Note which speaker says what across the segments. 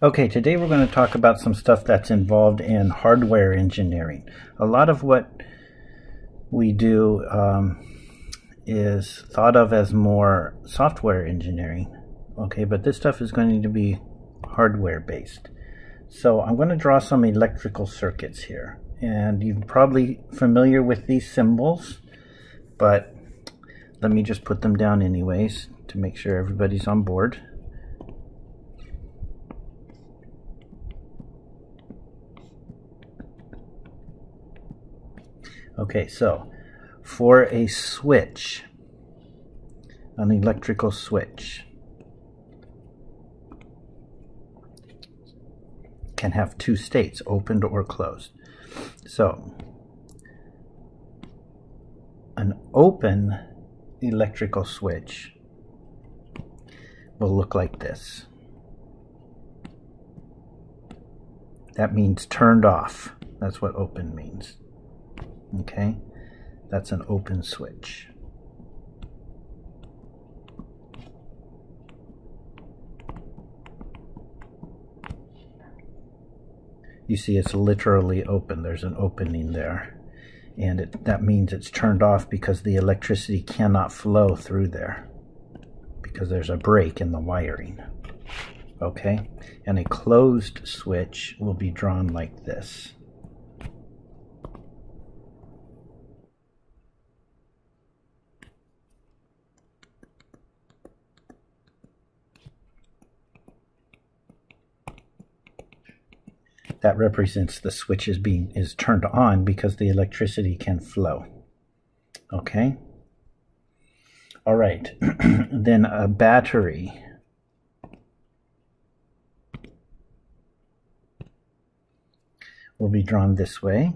Speaker 1: Okay, today we're going to talk about some stuff that's involved in hardware engineering. A lot of what we do um, is thought of as more software engineering. Okay, but this stuff is going to be hardware based. So I'm going to draw some electrical circuits here. And you're probably familiar with these symbols, but let me just put them down anyways to make sure everybody's on board. Okay, so for a switch, an electrical switch, can have two states, opened or closed. So, an open electrical switch will look like this. That means turned off. That's what open means. Okay, that's an open switch. You see it's literally open. There's an opening there. And it, that means it's turned off because the electricity cannot flow through there because there's a break in the wiring. Okay? And a closed switch will be drawn like this. That represents the switch is being is turned on because the electricity can flow. Okay. All right. then a battery. will be drawn this way.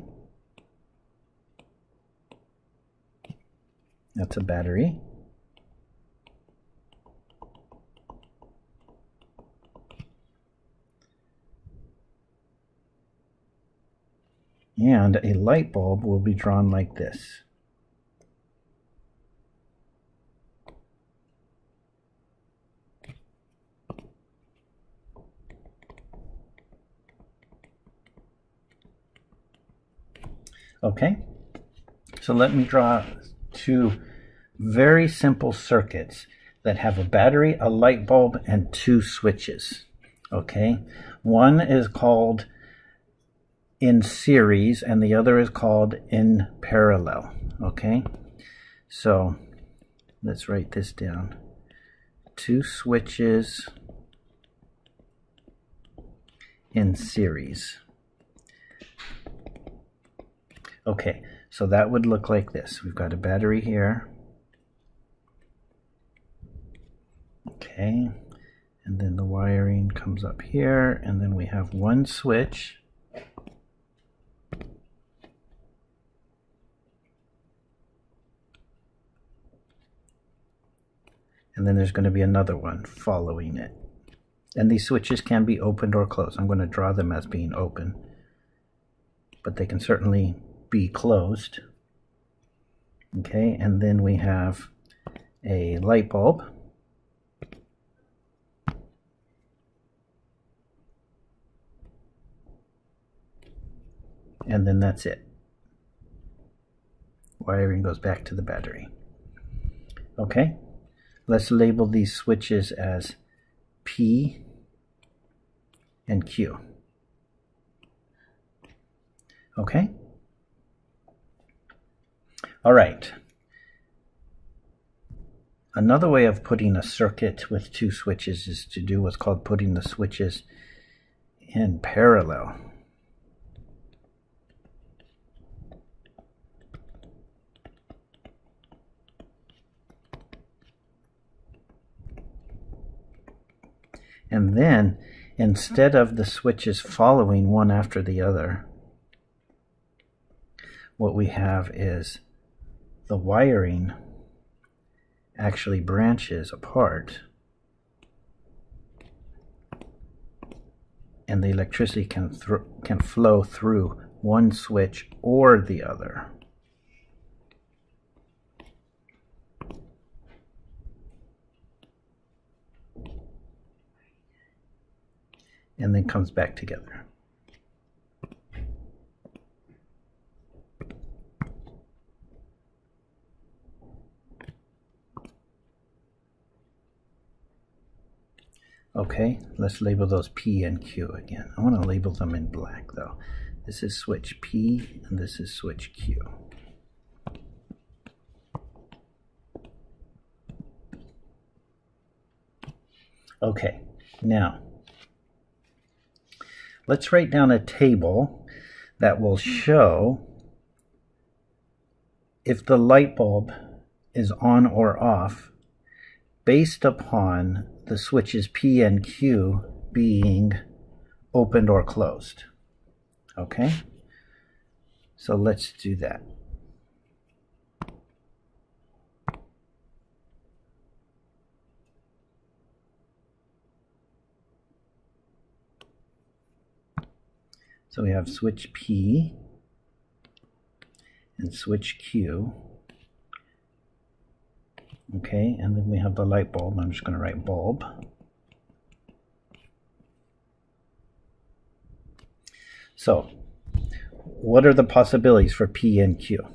Speaker 1: That's a battery. And a light bulb will be drawn like this. Okay, so let me draw two very simple circuits that have a battery, a light bulb, and two switches. Okay, one is called in series and the other is called in parallel. Okay, so let's write this down. Two switches in series. Okay, so that would look like this. We've got a battery here. Okay, and then the wiring comes up here, and then we have one switch and then there's going to be another one following it. And these switches can be opened or closed. I'm going to draw them as being open, but they can certainly be closed. Okay, and then we have a light bulb. And then that's it. Wiring goes back to the battery. Okay. Let's label these switches as P and Q. Okay? All right. Another way of putting a circuit with two switches is to do what's called putting the switches in parallel. And then instead of the switches following one after the other, what we have is the wiring actually branches apart and the electricity can can flow through one switch or the other. And then comes back together. Okay, let's label those P and Q again. I want to label them in black though. This is switch P and this is switch Q. Okay, now let's write down a table that will show if the light bulb is on or off based upon the switches P and Q being opened or closed. Okay? So let's do that. So we have switch P and switch Q. Okay, and then we have the light bulb. I'm just going to write bulb. So, what are the possibilities for P and Q?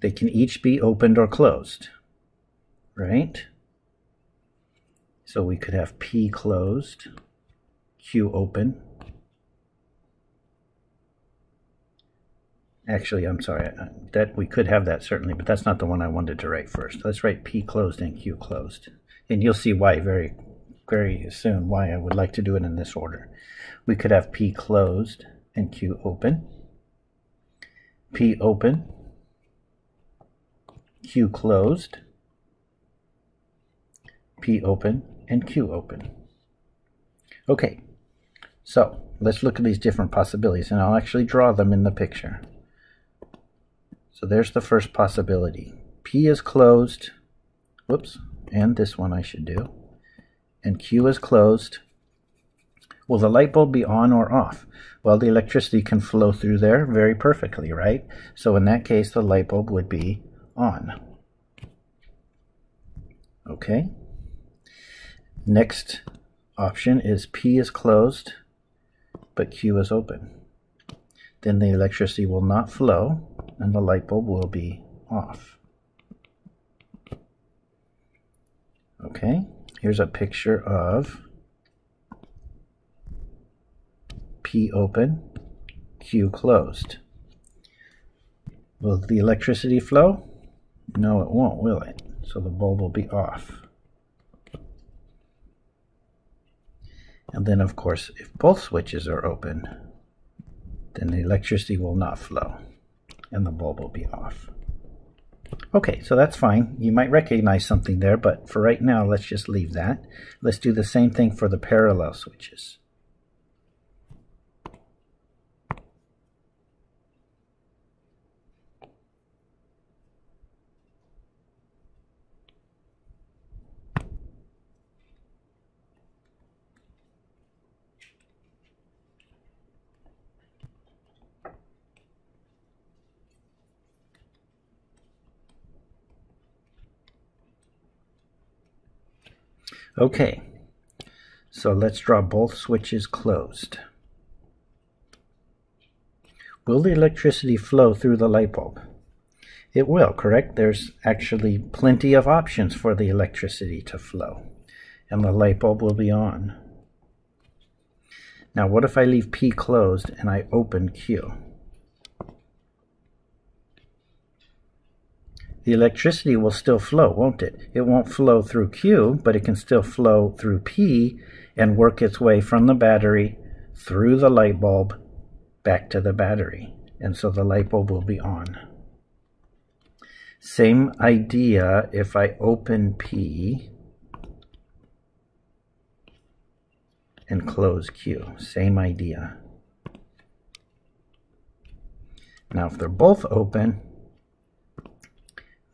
Speaker 1: They can each be opened or closed, right? So we could have P closed, Q open, Actually, I'm sorry, uh, that we could have that certainly, but that's not the one I wanted to write first. Let's write P closed and Q closed. And you'll see why very, very soon, why I would like to do it in this order. We could have P closed and Q open, P open, Q closed, P open, and Q open. Okay, so let's look at these different possibilities, and I'll actually draw them in the picture. So there's the first possibility. P is closed. Whoops. And this one I should do. And Q is closed. Will the light bulb be on or off? Well, the electricity can flow through there very perfectly, right? So in that case, the light bulb would be on. Okay. Next option is P is closed, but Q is open. Then the electricity will not flow, and the light bulb will be off. Okay, here's a picture of P open, Q closed. Will the electricity flow? No, it won't, will it? So the bulb will be off. And then, of course, if both switches are open, then the electricity will not flow and the bulb will be off. Okay, so that's fine. You might recognize something there, but for right now, let's just leave that. Let's do the same thing for the parallel switches. Okay, so let's draw both switches closed. Will the electricity flow through the light bulb? It will, correct? There's actually plenty of options for the electricity to flow, and the light bulb will be on. Now, what if I leave P closed and I open Q? The electricity will still flow, won't it? It won't flow through Q, but it can still flow through P and work its way from the battery through the light bulb back to the battery. And so the light bulb will be on. Same idea if I open P and close Q. Same idea. Now if they're both open,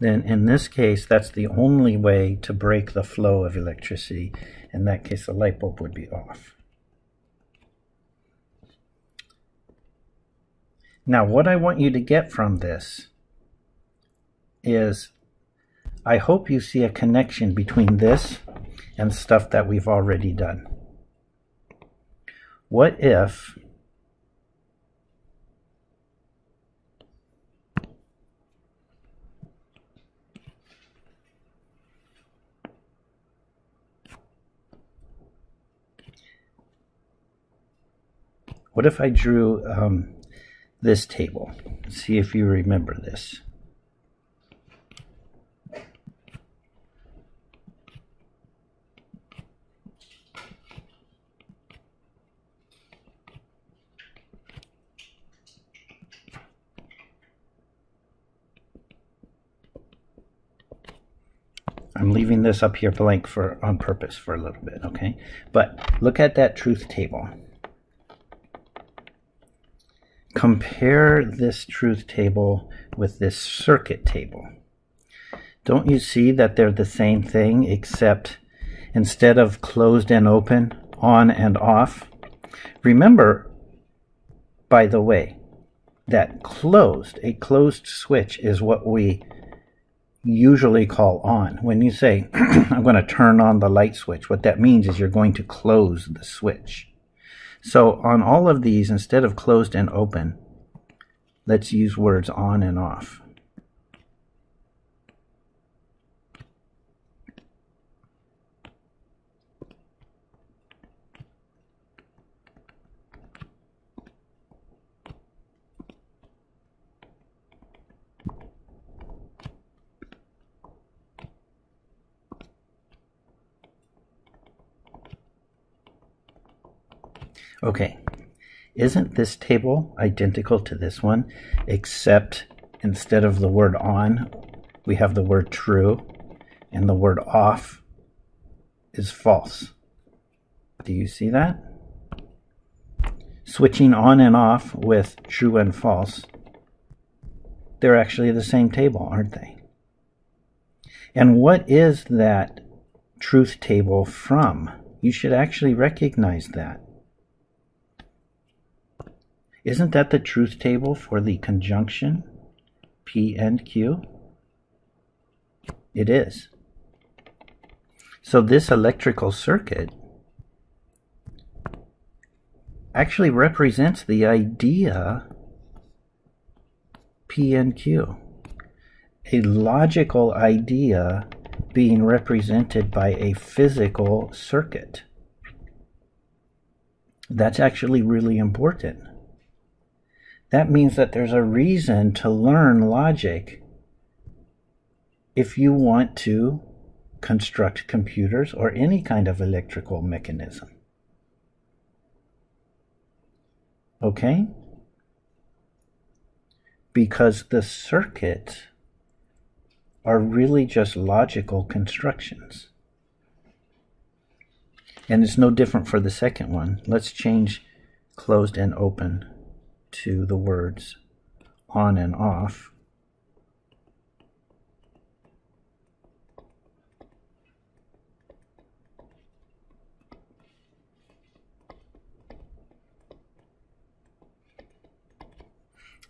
Speaker 1: then in this case, that's the only way to break the flow of electricity. In that case, the light bulb would be off. Now, what I want you to get from this is I hope you see a connection between this and stuff that we've already done. what if What if I drew um, this table? See if you remember this. I'm leaving this up here blank for on purpose for a little bit, okay? But look at that truth table. Compare this truth table with this circuit table. Don't you see that they're the same thing except instead of closed and open, on and off? Remember, by the way, that closed, a closed switch is what we usually call on. When you say, I'm going to turn on the light switch, what that means is you're going to close the switch. So on all of these, instead of closed and open, let's use words on and off. Okay, isn't this table identical to this one, except instead of the word on, we have the word true, and the word off is false. Do you see that? Switching on and off with true and false, they're actually the same table, aren't they? And what is that truth table from? You should actually recognize that. Isn't that the truth table for the conjunction P and Q? It is. So this electrical circuit actually represents the idea P and Q. A logical idea being represented by a physical circuit. That's actually really important. That means that there's a reason to learn logic if you want to construct computers or any kind of electrical mechanism. Okay? Because the circuits are really just logical constructions. And it's no different for the second one. Let's change closed and open to the words on and off.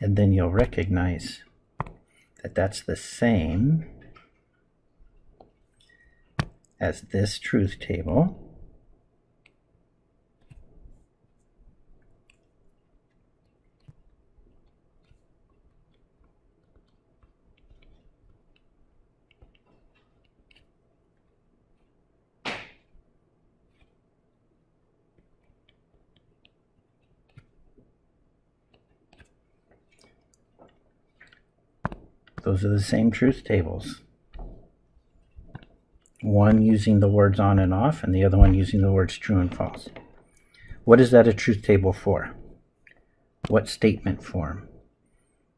Speaker 1: And then you'll recognize that that's the same as this truth table. Those are the same truth tables. One using the words on and off, and the other one using the words true and false. What is that a truth table for? What statement form?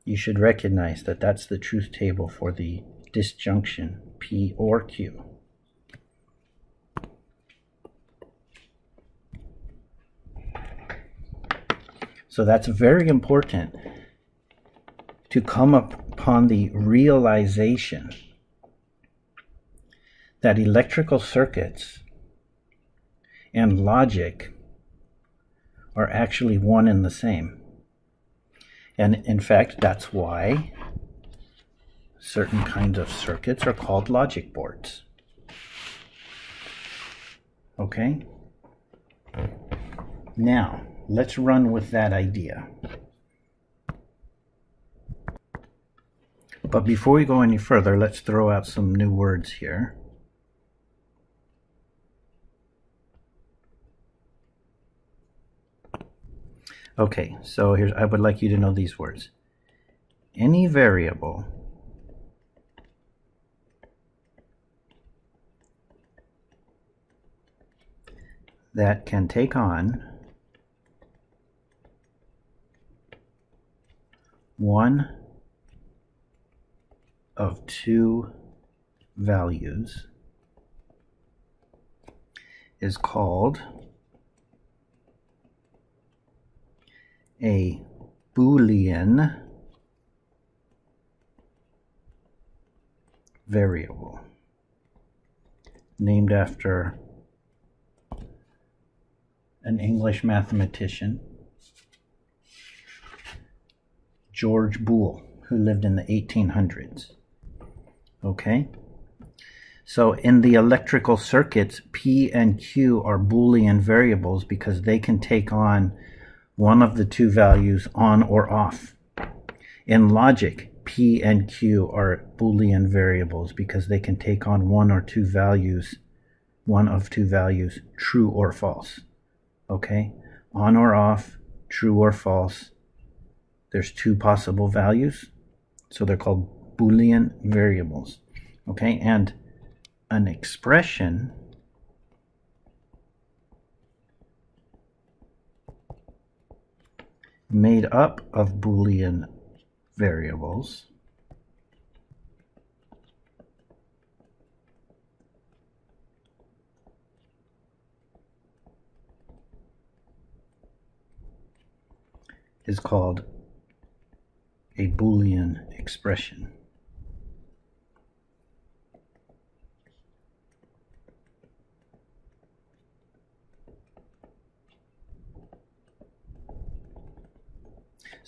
Speaker 1: You should recognize that that's the truth table for the disjunction P or Q. So that's very important to come upon the realization that electrical circuits and logic are actually one and the same. And in fact, that's why certain kinds of circuits are called logic boards. Okay? Now, let's run with that idea. But before we go any further, let's throw out some new words here. Okay, so here's I would like you to know these words. Any variable that can take on one of two values is called a Boolean variable named after an English mathematician, George Boole, who lived in the 1800s. Okay? So in the electrical circuits, P and Q are Boolean variables because they can take on one of the two values on or off. In logic, P and Q are Boolean variables because they can take on one or two values, one of two values, true or false. Okay? On or off, true or false. There's two possible values. So they're called Boolean variables. Okay? And an expression made up of Boolean variables is called a Boolean expression.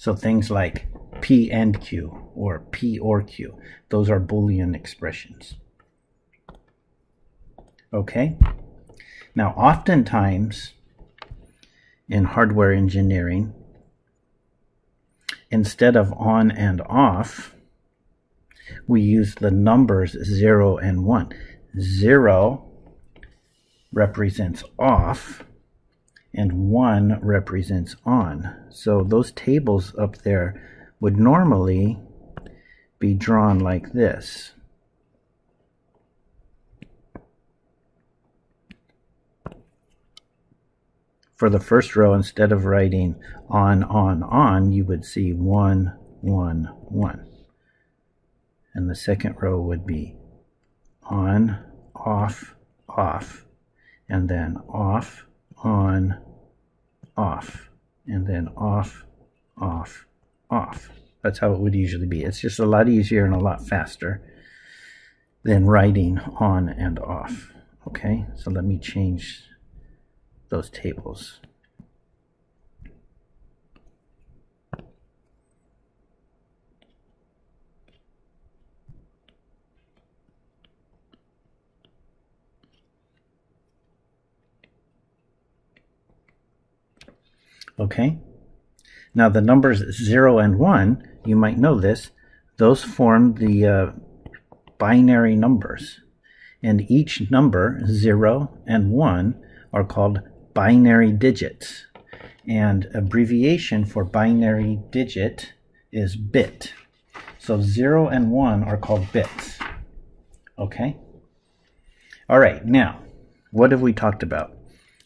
Speaker 1: So things like P and Q or P or Q, those are Boolean expressions. Okay? Now, oftentimes in hardware engineering, instead of on and off, we use the numbers 0 and 1. 0 represents off, and 1 represents on. So those tables up there would normally be drawn like this. For the first row, instead of writing on, on, on, you would see 1, 1, 1. And the second row would be on, off, off, and then off, on, off, and then off, off, off. That's how it would usually be. It's just a lot easier and a lot faster than writing on and off. Okay, so let me change those tables. Okay? Now the numbers 0 and 1, you might know this, those form the uh, binary numbers. And each number, 0 and 1, are called binary digits. And abbreviation for binary digit is bit. So 0 and 1 are called bits. Okay? All right, now, what have we talked about?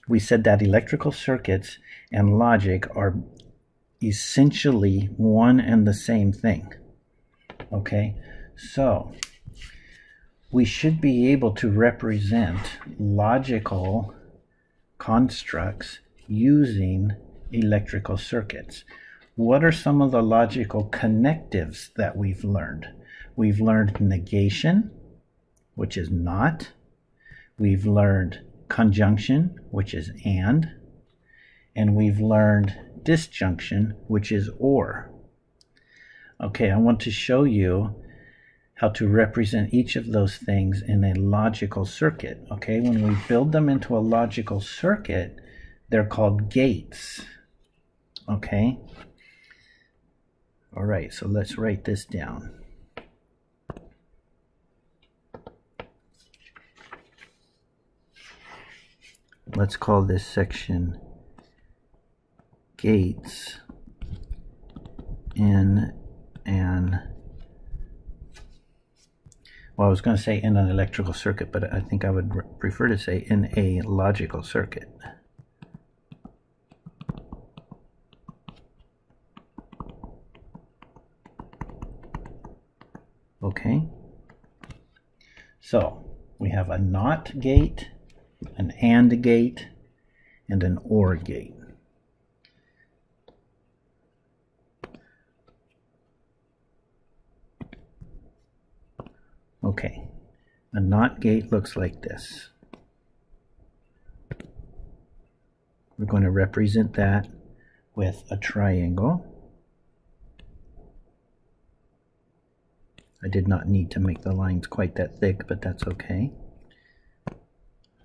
Speaker 1: We said that electrical circuits and logic are essentially one and the same thing. Okay, so we should be able to represent logical constructs using electrical circuits. What are some of the logical connectives that we've learned? We've learned negation, which is not. We've learned conjunction, which is and and we've learned disjunction, which is or. Okay, I want to show you how to represent each of those things in a logical circuit. Okay, when we build them into a logical circuit, they're called gates. okay? All right, so let's write this down. Let's call this section gates in an well, I was going to say in an electrical circuit, but I think I would prefer to say in a logical circuit. Okay. So we have a NOT gate, an AND gate, and an OR gate. Okay, a NOT gate looks like this. We're going to represent that with a triangle. I did not need to make the lines quite that thick, but that's okay.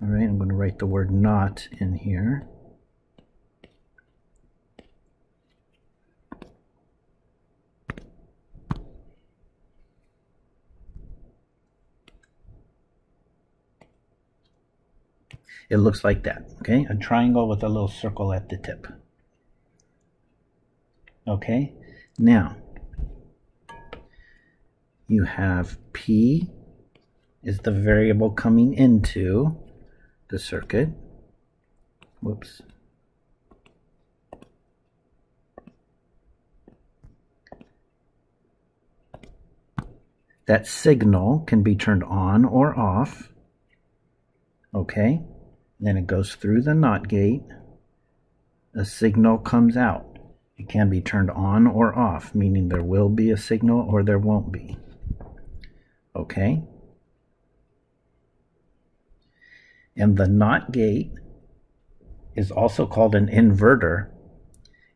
Speaker 1: All right, I'm going to write the word not in here. It looks like that, okay? A triangle with a little circle at the tip. Okay, now you have P is the variable coming into the circuit. Whoops. That signal can be turned on or off. Okay. Then it goes through the NOT gate. A signal comes out. It can be turned on or off, meaning there will be a signal or there won't be. Okay? And the NOT gate is also called an inverter.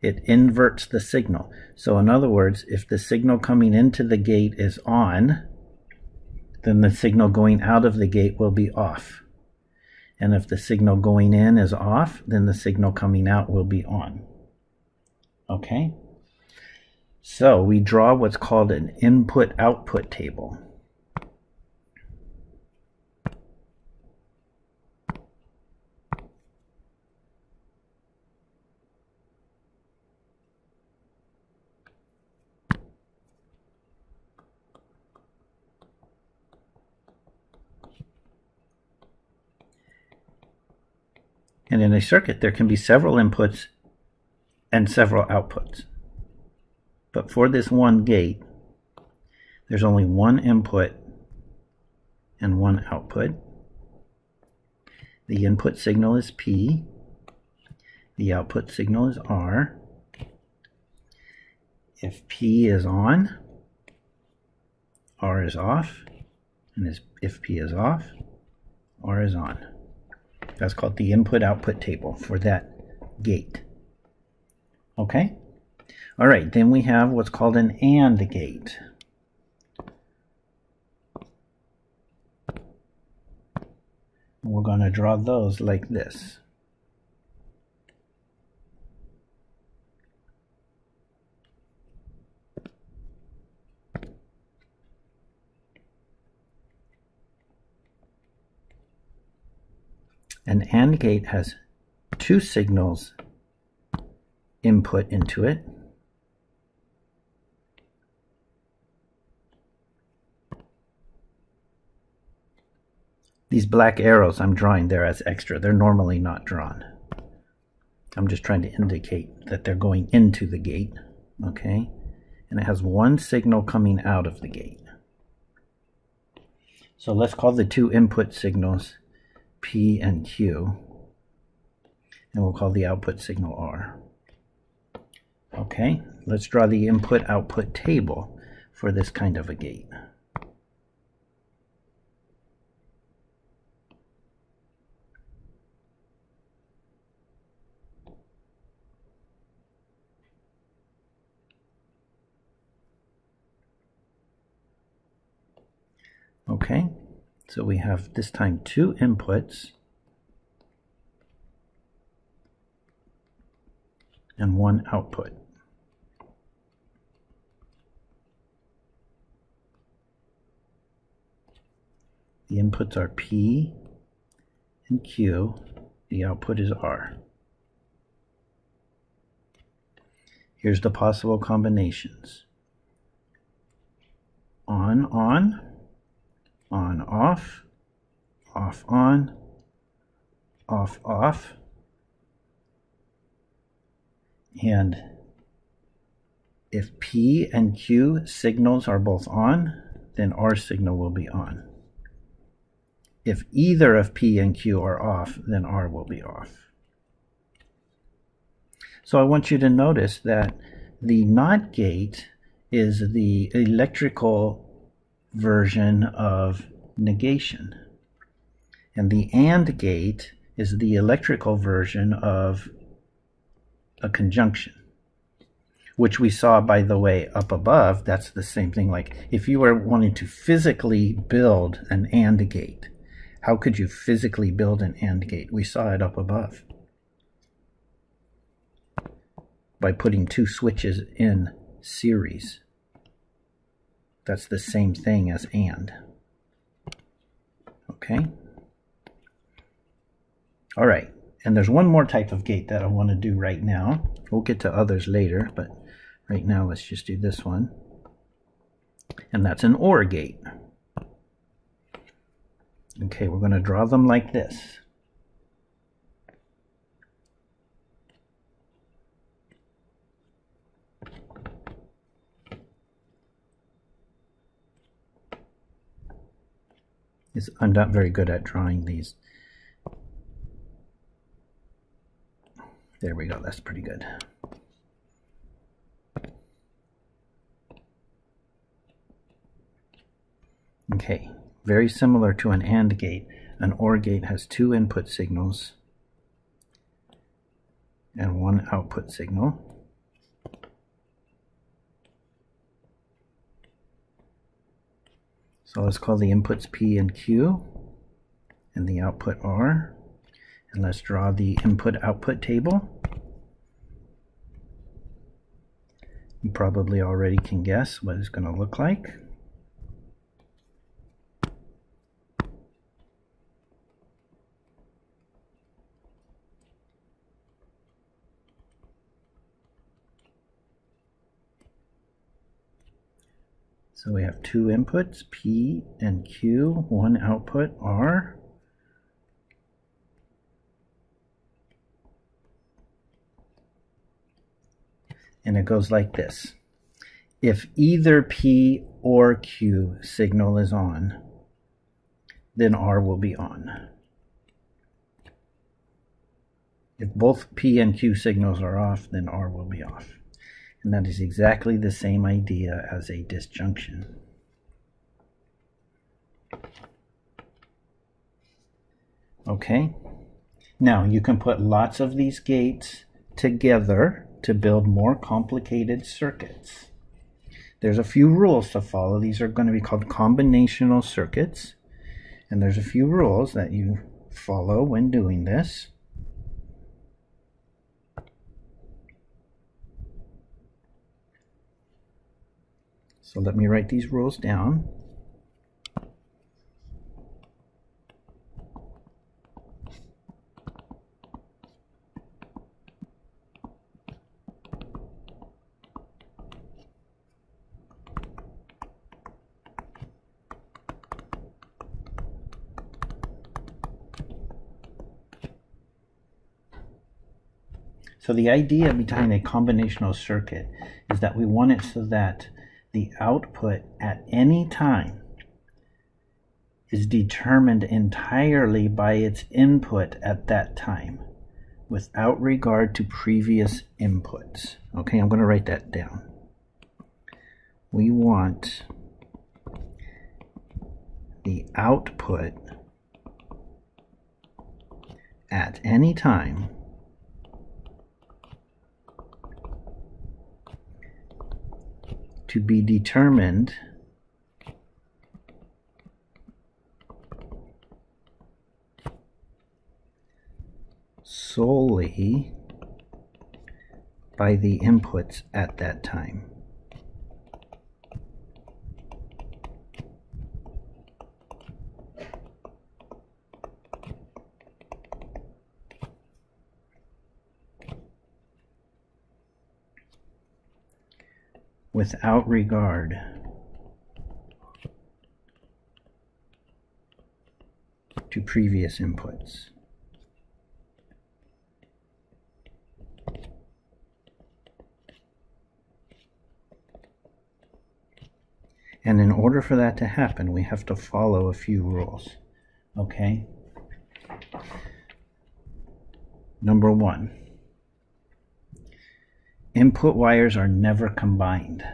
Speaker 1: It inverts the signal. So in other words, if the signal coming into the gate is on, then the signal going out of the gate will be off. And if the signal going in is off, then the signal coming out will be on. Okay? So we draw what's called an input-output table. And in a circuit, there can be several inputs and several outputs. But for this one gate, there's only one input and one output. The input signal is P. The output signal is R. If P is on, R is off. And if P is off, R is on. That's called the input-output table for that gate. Okay? All right, then we have what's called an AND gate. We're going to draw those like this. An AND gate has two signals input into it. These black arrows I'm drawing there as extra. They're normally not drawn. I'm just trying to indicate that they're going into the gate. Okay? And it has one signal coming out of the gate. So let's call the two input signals P and Q. And we'll call the output signal R. Okay, let's draw the input-output table for this kind of a gate. Okay, so we have this time two inputs. and one output. The inputs are P and Q. The output is R. Here's the possible combinations. On, on, on, off, off, on, off, off, and if P and Q signals are both on, then R signal will be on. If either of P and Q are off, then R will be off. So I want you to notice that the NOT gate is the electrical version of negation. And the AND gate is the electrical version of a conjunction, which we saw, by the way, up above. That's the same thing. Like if you were wanting to physically build an AND gate, how could you physically build an AND gate? We saw it up above. By putting two switches in series. That's the same thing as AND. Okay? All right. And there's one more type of gate that I want to do right now. We'll get to others later, but right now let's just do this one. And that's an OR gate. Okay, we're going to draw them like this. I'm not very good at drawing these. There we go, that's pretty good. Okay, very similar to an AND gate, an OR gate has two input signals and one output signal. So let's call the inputs P and Q and the output R. And let's draw the input-output table. You probably already can guess what it's going to look like. So we have two inputs, P and Q, one output, R. And it goes like this. If either P or Q signal is on, then R will be on. If both P and Q signals are off, then R will be off. And that is exactly the same idea as a disjunction. Okay, now you can put lots of these gates together to build more complicated circuits. There's a few rules to follow. These are going to be called combinational circuits. And there's a few rules that you follow when doing this. So let me write these rules down. So the idea behind a combinational circuit is that we want it so that the output at any time is determined entirely by its input at that time without regard to previous inputs. Okay, I'm going to write that down. We want the output at any time to be determined solely by the inputs at that time. Without regard to previous inputs. And in order for that to happen, we have to follow a few rules. Okay? Number one, input wires are never combined.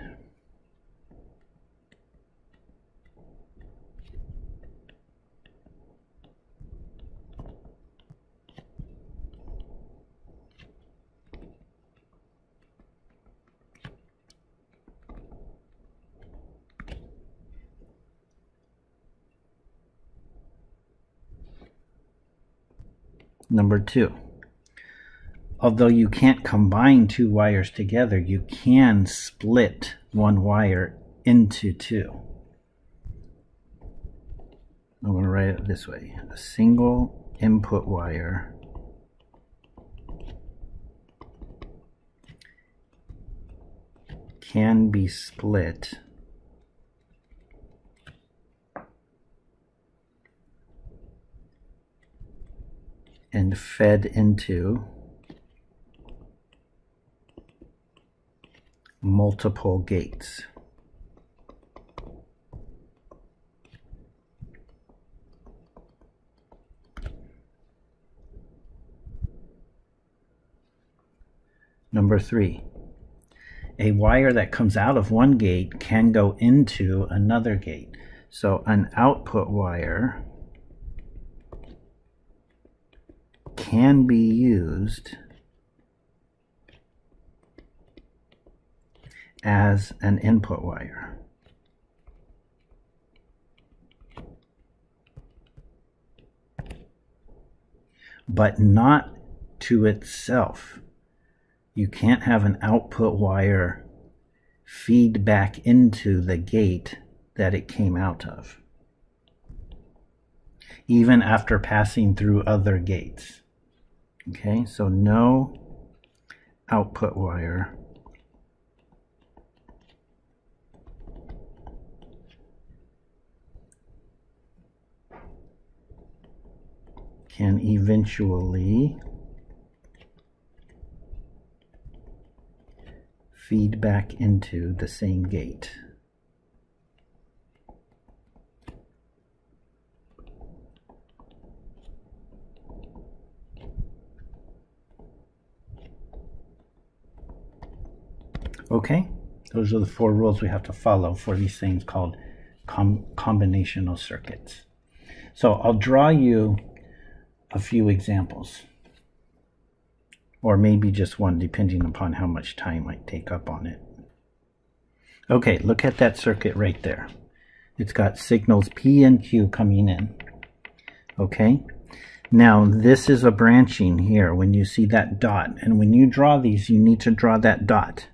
Speaker 1: Number two, although you can't combine two wires together, you can split one wire into two. I'm going to write it this way. A single input wire can be split and fed into multiple gates. Number three, a wire that comes out of one gate can go into another gate. So an output wire can be used as an input wire. But not to itself. You can't have an output wire feed back into the gate that it came out of, even after passing through other gates. Okay, so no output wire can eventually feed back into the same gate. Okay, those are the four rules we have to follow for these things called com combinational circuits. So I'll draw you a few examples, or maybe just one, depending upon how much time I take up on it. Okay, look at that circuit right there. It's got signals P and Q coming in. Okay, now this is a branching here when you see that dot. And when you draw these, you need to draw that dot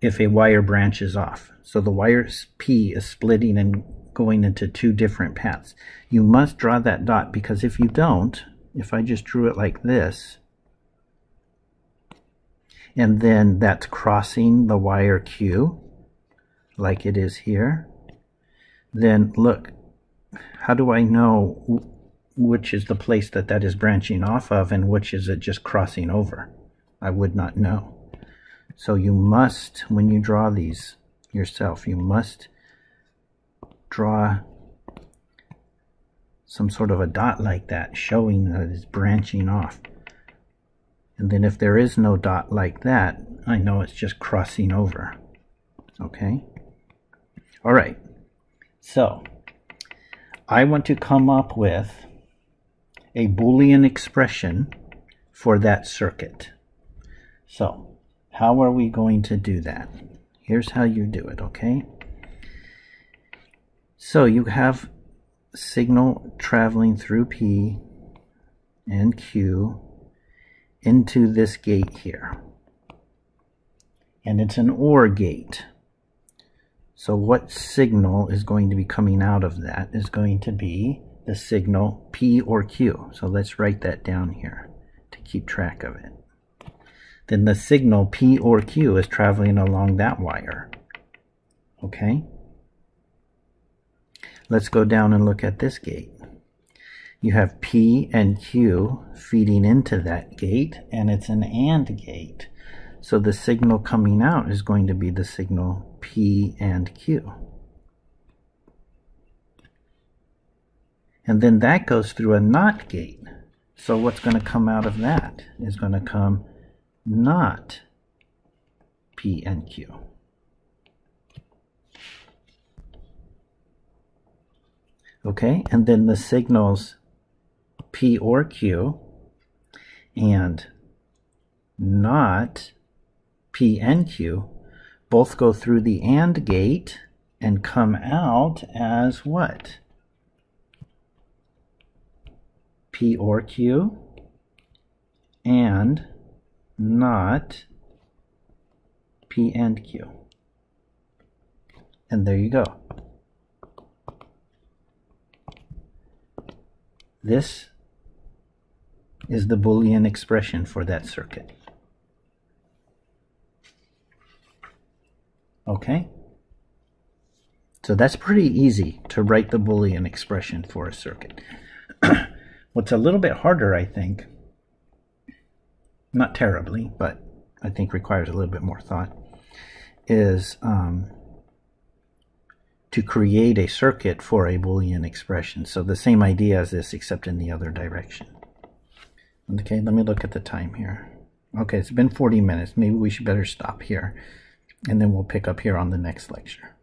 Speaker 1: if a wire branches off. So the wire P is splitting and going into two different paths. You must draw that dot because if you don't, if I just drew it like this, and then that's crossing the wire Q, like it is here, then look, how do I know which is the place that that is branching off of and which is it just crossing over? I would not know. So you must, when you draw these yourself, you must draw some sort of a dot like that showing that it's branching off. And then if there is no dot like that, I know it's just crossing over. Okay? All right. So, I want to come up with a Boolean expression for that circuit. So, how are we going to do that? Here's how you do it, okay? So you have signal traveling through P and Q into this gate here. and it's an OR gate. So what signal is going to be coming out of that is going to be the signal P or Q. So let's write that down here to keep track of it. Then the signal P or Q is traveling along that wire. Okay? Let's go down and look at this gate. You have P and Q feeding into that gate, and it's an AND gate. So the signal coming out is going to be the signal P and Q. And then that goes through a NOT gate. So what's going to come out of that is going to come not P and Q. Okay, and then the signals P or Q and not P and Q both go through the AND gate and come out as what? P or Q and not P and Q. And there you go. This is the Boolean expression for that circuit. Okay? So that's pretty easy to write the Boolean expression for a circuit. What's a little bit harder, I think, not terribly, but I think requires a little bit more thought, is um, to create a circuit for a Boolean expression. So the same idea as this, except in the other direction. Okay, let me look at the time here. Okay, it's been 40 minutes. Maybe we should better stop here, and then we'll pick up here on the next lecture.